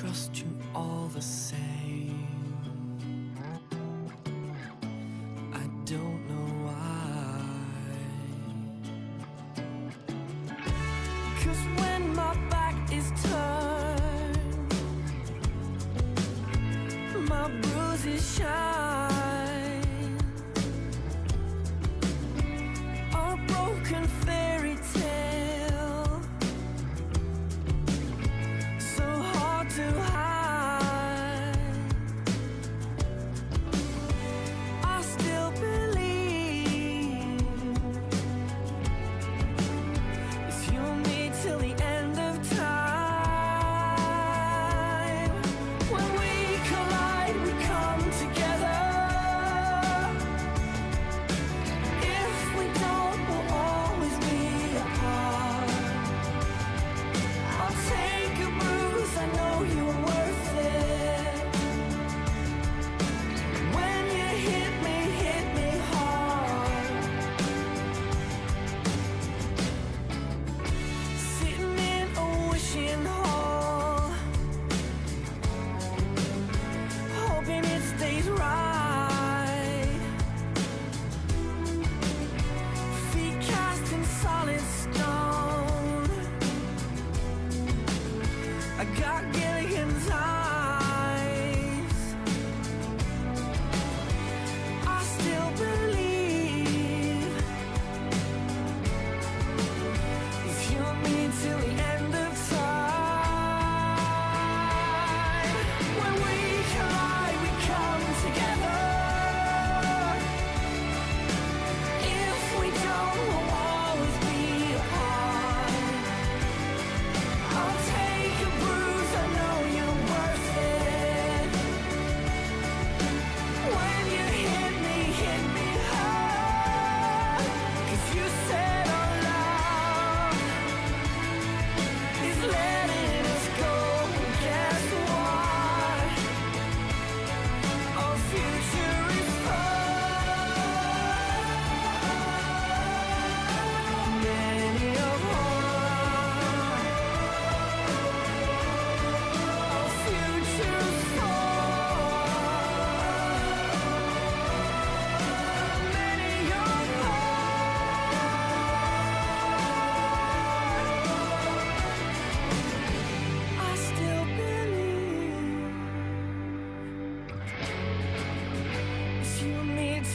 trust you all the same. I don't know why. Cause when my back is turned, my bruises shine.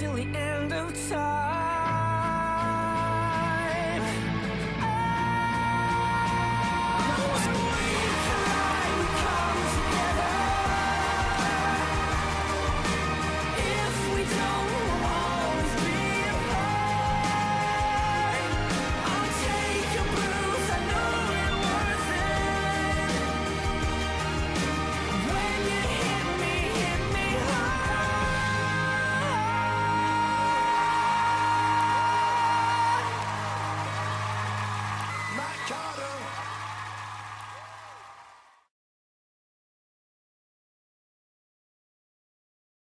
till the end of time.